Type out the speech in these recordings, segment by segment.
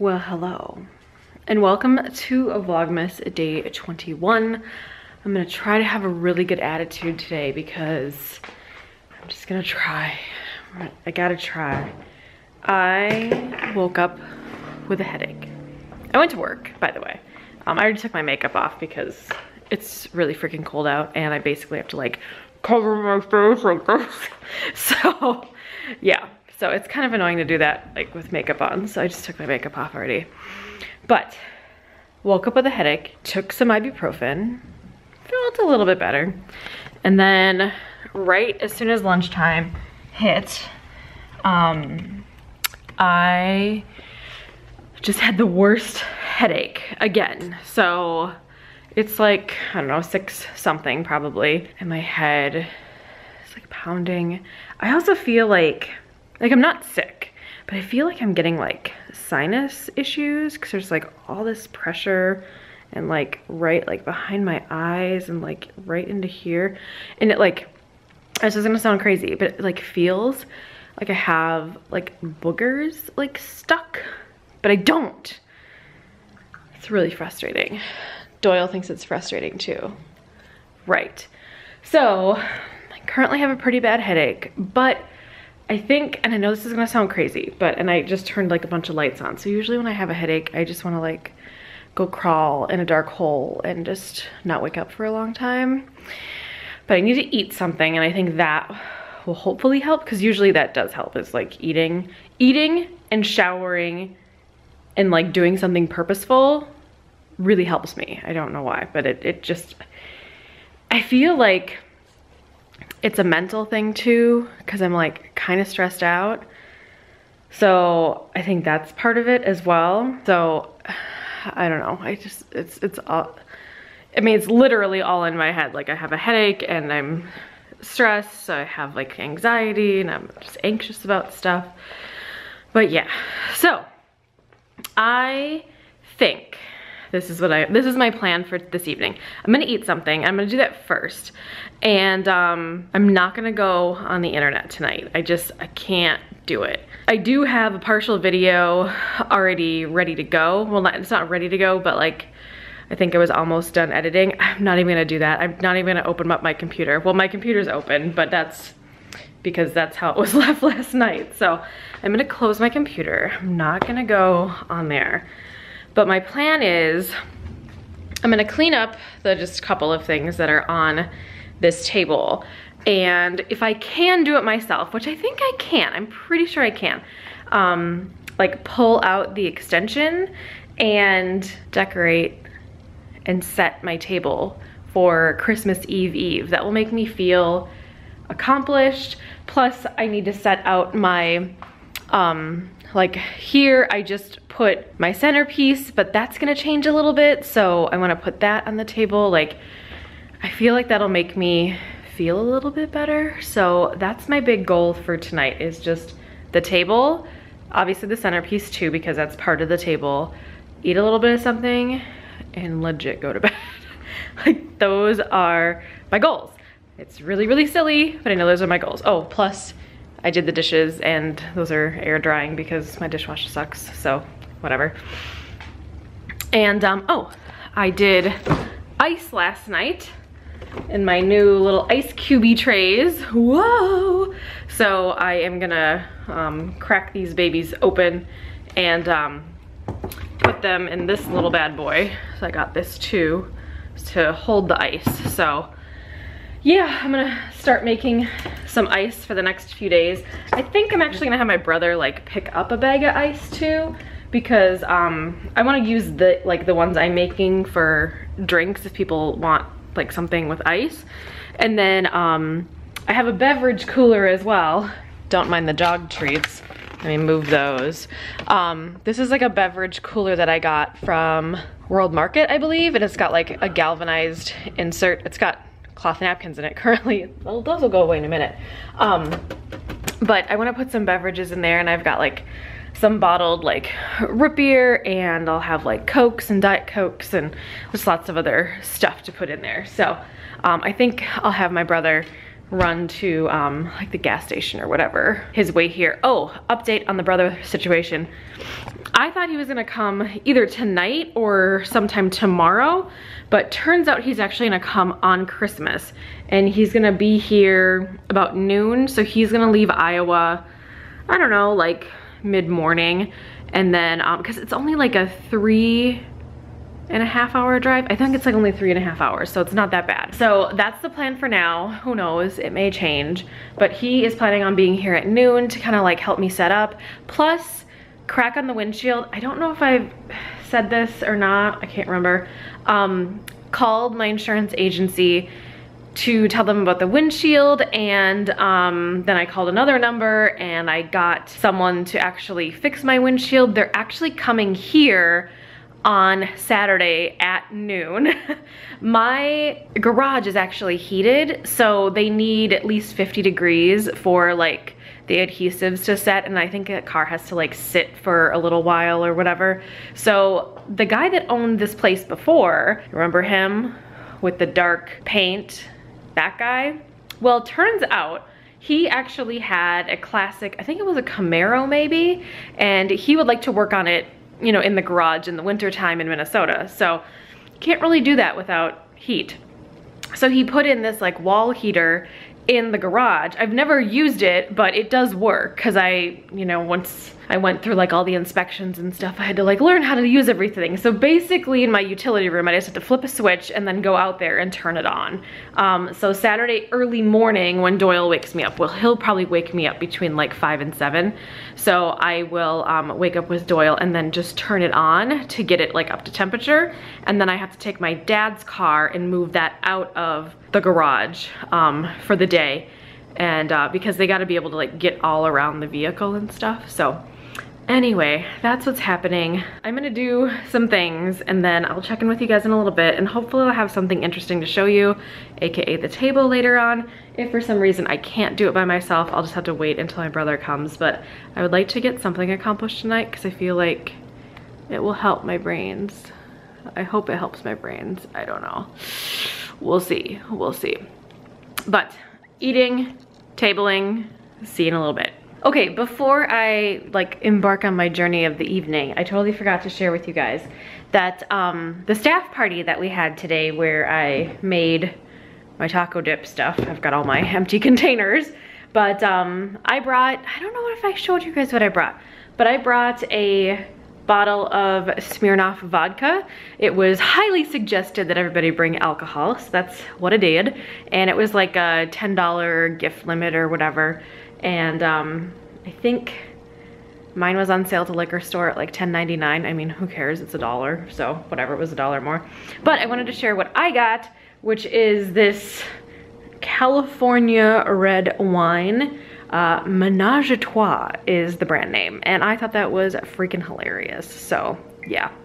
Well, hello, and welcome to Vlogmas day 21. I'm gonna try to have a really good attitude today because I'm just gonna try. I gotta try. I woke up with a headache. I went to work, by the way. Um, I already took my makeup off because it's really freaking cold out and I basically have to like cover my face like this. So yeah, so it's kind of annoying to do that like with makeup on. So I just took my makeup off already. But woke up with a headache, took some ibuprofen, felt a little bit better. And then right as soon as lunchtime hit, um, I just had the worst headache again. So it's like, I don't know, six something probably. And my head is like pounding. I also feel like, like I'm not sick, but I feel like I'm getting like sinus issues because there's like all this pressure and like right like behind my eyes and like right into here. And it like, this is gonna sound crazy, but it like feels like I have like boogers like stuck, but I don't. It's really frustrating. Doyle thinks it's frustrating too. Right. So I currently have a pretty bad headache, but I think, and I know this is gonna sound crazy, but, and I just turned like a bunch of lights on. So usually when I have a headache, I just wanna like go crawl in a dark hole and just not wake up for a long time. But I need to eat something and I think that will hopefully help because usually that does help is like eating, eating and showering and like doing something purposeful really helps me. I don't know why, but it, it just, I feel like it's a mental thing too because I'm like kind of stressed out. So I think that's part of it as well. So I don't know. I just, it's, it's all, I mean, it's literally all in my head. Like I have a headache and I'm stressed. So I have like anxiety and I'm just anxious about stuff. But yeah, so I think this is what I, this is my plan for this evening. I'm gonna eat something. I'm gonna do that first. And um, I'm not gonna go on the internet tonight. I just, I can't do it. I do have a partial video already ready to go. Well, not, it's not ready to go, but like, I think I was almost done editing. I'm not even gonna do that. I'm not even gonna open up my computer. Well, my computer's open, but that's because that's how it was left last night. So I'm gonna close my computer. I'm not gonna go on there. But my plan is I'm gonna clean up the just couple of things that are on this table. And if I can do it myself, which I think I can, I'm pretty sure I can, um, like pull out the extension and decorate and set my table for Christmas Eve Eve. That will make me feel accomplished. Plus I need to set out my um, like here I just put my centerpiece, but that's gonna change a little bit. So I wanna put that on the table. Like, I feel like that'll make me feel a little bit better. So that's my big goal for tonight is just the table, obviously the centerpiece too, because that's part of the table. Eat a little bit of something and legit go to bed. like those are my goals. It's really, really silly, but I know those are my goals. Oh, plus I did the dishes and those are air drying because my dishwasher sucks, so whatever. And um, oh, I did ice last night in my new little ice cubey trays. Whoa! So I am gonna um, crack these babies open and um, put them in this little bad boy. So I got this too to hold the ice. So yeah, I'm gonna start making some ice for the next few days. I think I'm actually gonna have my brother like pick up a bag of ice too because um, I wanna use the like the ones I'm making for drinks if people want like something with ice. And then um, I have a beverage cooler as well. Don't mind the dog treats. Let me move those. Um, this is like a beverage cooler that I got from World Market, I believe. And it's got like a galvanized insert. It's got cloth napkins in it currently. Well, those will go away in a minute. Um, but I wanna put some beverages in there and I've got like some bottled like root beer and I'll have like Cokes and Diet Cokes and just lots of other stuff to put in there. So um, I think I'll have my brother run to um, like the gas station or whatever his way here. Oh, update on the brother situation. I thought he was gonna come either tonight or sometime tomorrow, but turns out he's actually gonna come on Christmas and he's gonna be here about noon. So he's gonna leave Iowa, I don't know, like mid-morning. And then, um, cause it's only like a three and a half hour drive. I think it's like only three and a half hours, so it's not that bad. So that's the plan for now. Who knows, it may change. But he is planning on being here at noon to kind of like help me set up. Plus, crack on the windshield. I don't know if I've said this or not, I can't remember. Um, called my insurance agency to tell them about the windshield and um, then I called another number and I got someone to actually fix my windshield. They're actually coming here on Saturday at noon. My garage is actually heated, so they need at least 50 degrees for like the adhesives to set and I think a car has to like sit for a little while or whatever. So the guy that owned this place before, remember him with the dark paint, that guy? Well, turns out he actually had a classic, I think it was a Camaro maybe, and he would like to work on it you know, in the garage in the wintertime in Minnesota. So can't really do that without heat. So he put in this like wall heater in the garage. I've never used it, but it does work because I, you know, once I went through like all the inspections and stuff. I had to like learn how to use everything. So basically in my utility room, I just had to flip a switch and then go out there and turn it on. Um, so Saturday early morning when Doyle wakes me up, well, he'll probably wake me up between like five and seven. So I will um, wake up with Doyle and then just turn it on to get it like up to temperature. And then I have to take my dad's car and move that out of the garage um, for the day and uh, because they got to be able to like get all around the vehicle and stuff so Anyway, that's what's happening. I'm gonna do some things and then I'll check in with you guys in a little bit and hopefully I'll have something interesting to show you, AKA the table later on. If for some reason I can't do it by myself, I'll just have to wait until my brother comes. But I would like to get something accomplished tonight because I feel like it will help my brains. I hope it helps my brains. I don't know. We'll see, we'll see. But eating, tabling, see you in a little bit. Okay, before I like embark on my journey of the evening, I totally forgot to share with you guys that um, the staff party that we had today where I made my taco dip stuff, I've got all my empty containers, but um, I brought, I don't know if I showed you guys what I brought, but I brought a bottle of Smirnoff vodka. It was highly suggested that everybody bring alcohol, so that's what I did. And it was like a $10 gift limit or whatever and um, I think mine was on sale to liquor store at like $10.99. I mean, who cares? It's a dollar, so whatever, it was a dollar more. But I wanted to share what I got, which is this California red wine. Uh, Menage a Trois is the brand name, and I thought that was freaking hilarious. So yeah.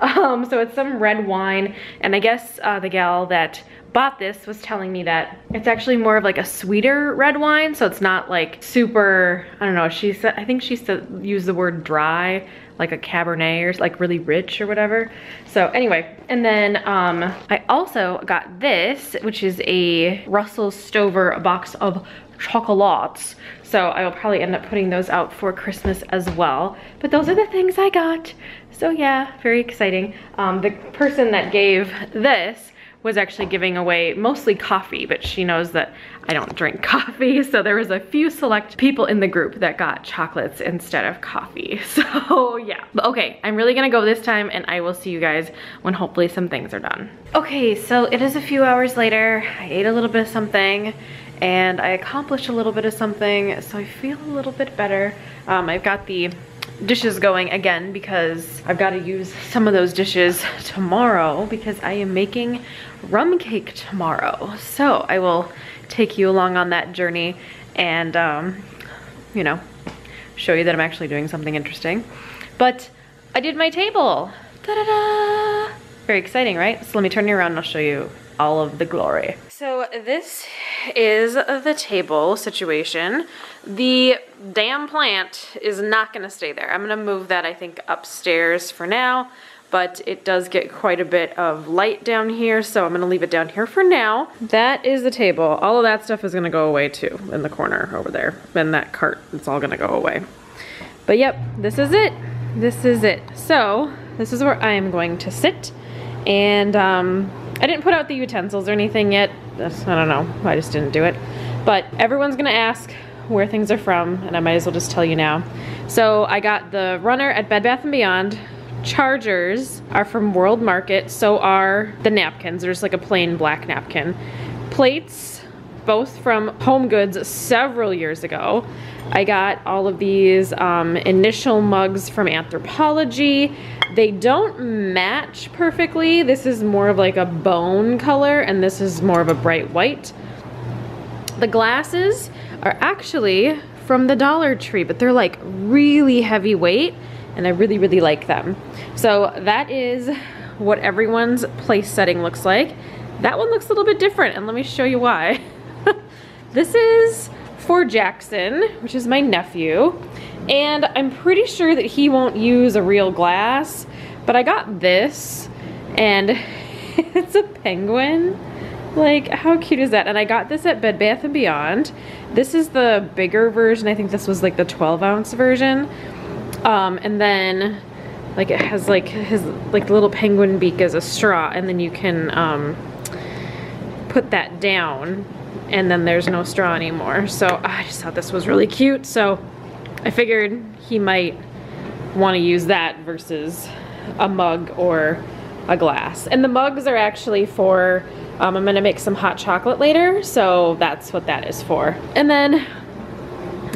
Um, so it's some red wine, and I guess uh, the gal that bought this was telling me that it's actually more of like a sweeter red wine. So it's not like super, I don't know, she said, I think she said, use the word dry, like a Cabernet or like really rich or whatever. So anyway, and then um, I also got this, which is a Russell Stover box of chocolates. So I will probably end up putting those out for Christmas as well. But those are the things I got. So yeah, very exciting. Um, the person that gave this was actually giving away mostly coffee, but she knows that I don't drink coffee. So there was a few select people in the group that got chocolates instead of coffee. So yeah, but okay, I'm really gonna go this time and I will see you guys when hopefully some things are done. Okay, so it is a few hours later. I ate a little bit of something and I accomplished a little bit of something. So I feel a little bit better. Um, I've got the dishes going again because I've got to use some of those dishes tomorrow because I am making rum cake tomorrow. So I will take you along on that journey and, um, you know, show you that I'm actually doing something interesting. But I did my table. Ta-da-da! Very exciting, right? So let me turn you around and I'll show you all of the glory. So this is the table situation. The damn plant is not gonna stay there. I'm gonna move that, I think, upstairs for now. but it does get quite a bit of light down here, so I'm gonna leave it down here for now. That is the table. All of that stuff is gonna go away too in the corner over there. And that cart, it's all gonna go away. But yep, this is it. This is it. So, this is where I am going to sit. And um, I didn't put out the utensils or anything yet. That's, I don't know, I just didn't do it. But everyone's gonna ask where things are from, and I might as well just tell you now. So I got the runner at Bed Bath & Beyond, chargers are from World Market, so are the napkins. There's like a plain black napkin. Plates, both from Home Goods several years ago. I got all of these um, initial mugs from Anthropologie. They don't match perfectly. This is more of like a bone color and this is more of a bright white. The glasses are actually from the Dollar Tree, but they're like really heavy weight and I really, really like them. So that is what everyone's place setting looks like. That one looks a little bit different and let me show you why. this is for Jackson, which is my nephew. And I'm pretty sure that he won't use a real glass, but I got this and it's a penguin. Like, how cute is that? And I got this at Bed Bath & Beyond. This is the bigger version. I think this was like the 12 ounce version. Um, and then like it has like his like little penguin beak as a straw and then you can um, put that down and then there's no straw anymore. So I just thought this was really cute. So I figured he might want to use that versus a mug or a glass. And the mugs are actually for, um, I'm gonna make some hot chocolate later, so that's what that is for. And then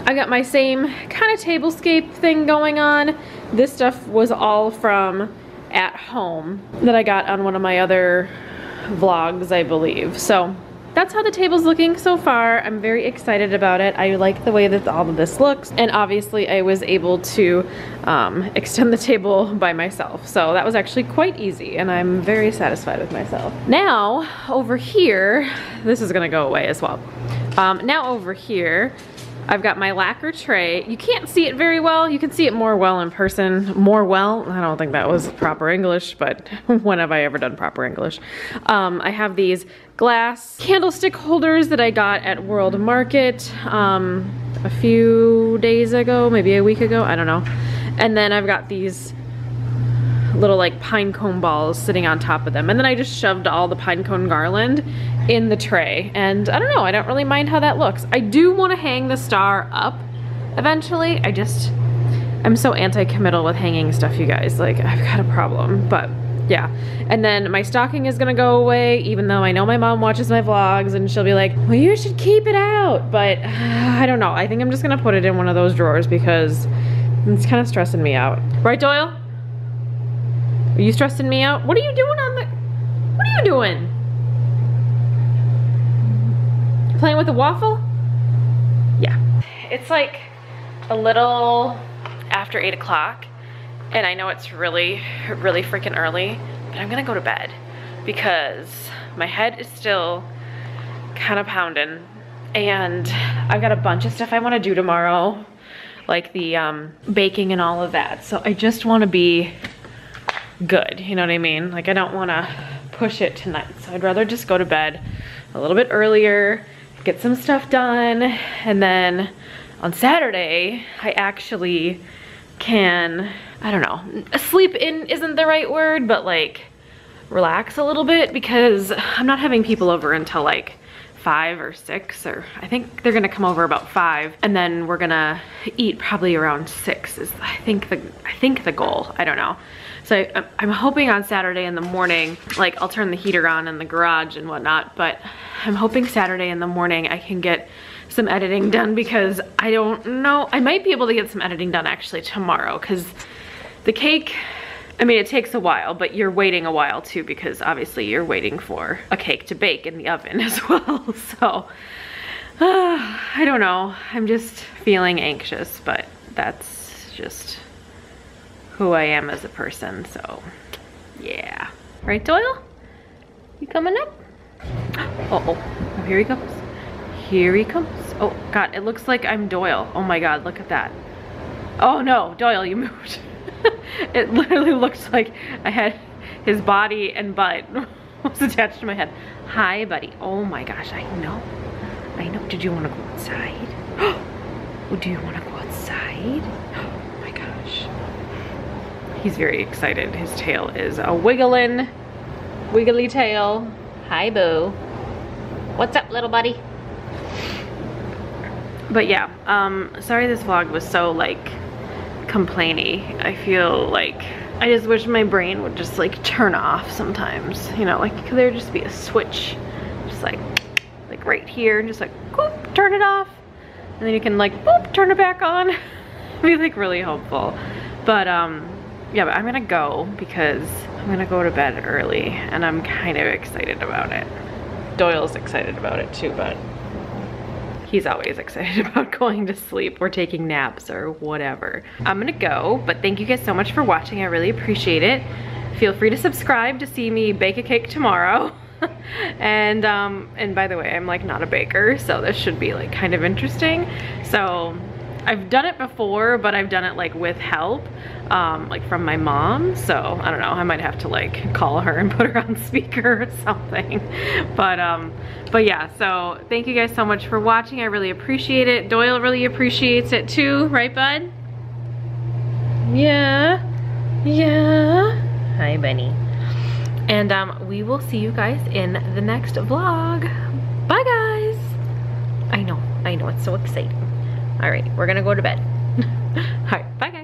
I got my same kind of tablescape thing going on. This stuff was all from at home that I got on one of my other vlogs, I believe. So that's how the table's looking so far. I'm very excited about it. I like the way that all of this looks. And obviously I was able to um, extend the table by myself. So that was actually quite easy and I'm very satisfied with myself. Now over here, this is gonna go away as well. Um, now over here, I've got my lacquer tray. You can't see it very well. You can see it more well in person. More well? I don't think that was proper English, but when have I ever done proper English? Um, I have these glass candlestick holders that I got at World Market um, a few days ago, maybe a week ago, I don't know. And then I've got these little like pine cone balls sitting on top of them. And then I just shoved all the pine cone garland in the tray. And I don't know, I don't really mind how that looks. I do want to hang the star up eventually. I just, I'm so anti-committal with hanging stuff, you guys. Like, I've got a problem, but yeah. And then my stocking is gonna go away, even though I know my mom watches my vlogs and she'll be like, well, you should keep it out. But uh, I don't know. I think I'm just gonna put it in one of those drawers because it's kind of stressing me out. Right, Doyle? Are you stressing me out? What are you doing on the, what are you doing? Playing with a waffle? Yeah. It's like a little after eight o'clock and I know it's really, really freaking early, but I'm gonna go to bed because my head is still kind of pounding and I've got a bunch of stuff I wanna do tomorrow, like the um, baking and all of that. So I just wanna be good, you know what I mean? Like I don't wanna push it tonight. So I'd rather just go to bed a little bit earlier, get some stuff done, and then on Saturday, I actually can, I don't know, sleep in isn't the right word, but like relax a little bit because I'm not having people over until like five or six or I think they're gonna come over about five and then we're gonna eat probably around six is I think the I think the goal I don't know. So um, I'm hoping on Saturday in the morning, like I'll turn the heater on in the garage and whatnot, but I'm hoping Saturday in the morning I can get some editing done because I don't know, I might be able to get some editing done actually tomorrow because the cake, I mean, it takes a while, but you're waiting a while too because obviously you're waiting for a cake to bake in the oven as well. So, uh, I don't know. I'm just feeling anxious, but that's just who I am as a person, so yeah. Right, Doyle? You coming up? Uh oh, oh, here he comes. Here he comes. Oh God, it looks like I'm Doyle. Oh my God, look at that. Oh no, Doyle, you moved. it literally looked like I had his body and butt was attached to my head. Hi, buddy. Oh my gosh, I know. I know. Did you want to go outside? Oh, do you want to go outside? Oh my gosh. He's very excited. His tail is a wiggling, wiggly tail. Hi, boo. What's up, little buddy? But yeah, um, sorry this vlog was so like complainy. I feel like I just wish my brain would just like turn off sometimes. You know, like could there just be a switch? Just like, like right here, just like, whoop, turn it off. And then you can like, boop, turn it back on. Be like really helpful. But um, yeah, but I'm gonna go because I'm gonna go to bed early and I'm kind of excited about it. Doyle's excited about it too, but he's always excited about going to sleep or taking naps or whatever. I'm gonna go, but thank you guys so much for watching. I really appreciate it. Feel free to subscribe to see me bake a cake tomorrow. and um, and by the way, I'm like not a baker, so this should be like kind of interesting. So I've done it before, but I've done it like with help, um, like from my mom. So I don't know, I might have to like call her and put her on speaker or something. But um, but yeah, so thank you guys so much for watching. I really appreciate it. Doyle really appreciates it too, right bud? Yeah, yeah. Hi, Bunny. And um, we will see you guys in the next vlog. Bye guys. I know, I know, it's so exciting. All right, we're gonna go to bed. All right, bye guys.